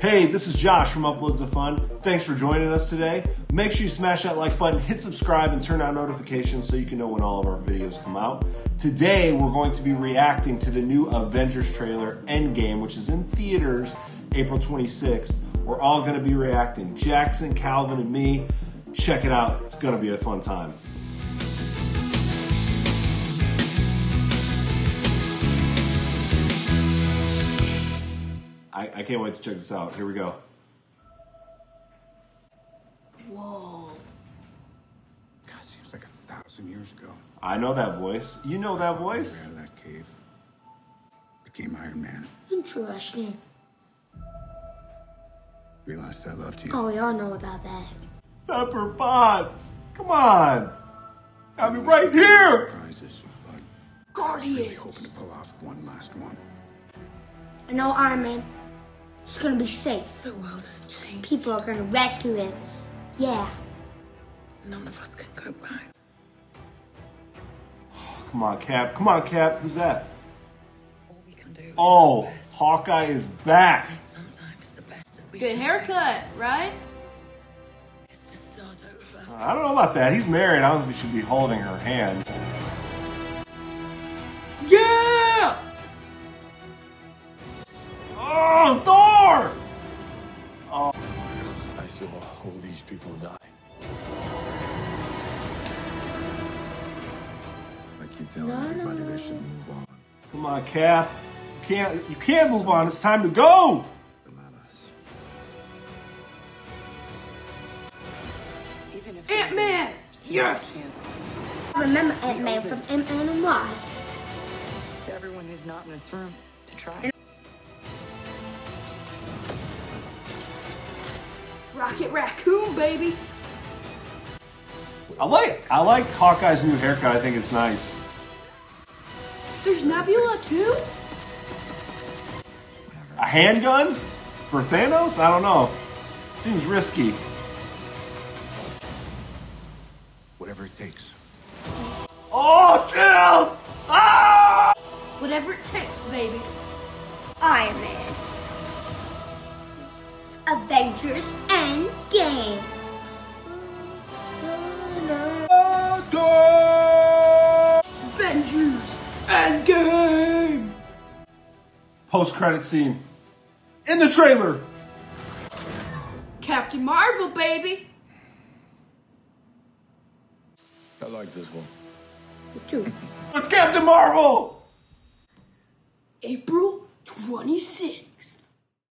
Hey, this is Josh from Uploads of Fun. Thanks for joining us today. Make sure you smash that like button, hit subscribe, and turn on notifications so you can know when all of our videos come out. Today, we're going to be reacting to the new Avengers trailer, Endgame, which is in theaters April 26th. We're all going to be reacting. Jackson, Calvin, and me. Check it out. It's going to be a fun time. I, I can't wait to check this out. Here we go. Whoa. God, seems like a thousand years ago. I know that voice. You know that voice? Ran out of that cave. Became Iron Man. Interesting. Realized I loved you. Oh, we all know about that. Pepper Potts. Come on. I mean, right here. Prizes, but Guardians. really hoping to pull off one last one. I know Iron Man. He's gonna be safe. The world has changed. People are gonna rescue him. Yeah. None of us can go back. Come on, Cap. Come on, Cap. Who's that? All we can do Oh, is. Hawkeye is back. And sometimes the best that we Good can haircut, right? do is to over. I don't know about that. He's married. I don't think we should be holding her hand. I saw all these people die. I keep telling No, everybody no. they should move on. Come on, Cap. You can't. You can't move on. It's time to go. But not us. Even if Ant Man! Yes! I remember Ant Man from this. Ant Man and Wasp. to everyone who's not in this room to try. Rocket Raccoon, baby! I like. I like Hawkeye's new haircut. I think it's nice. There's Nebula too? A handgun for Thanos? I don't know. Seems risky. Whatever it takes. Oh, chills! Ah! Whatever it takes, baby. Iron Man. Avengers Endgame. Avengers Endgame! Post credit scene in the trailer. Captain Marvel, baby! I like this one. Two. It's Captain Marvel. April 26th.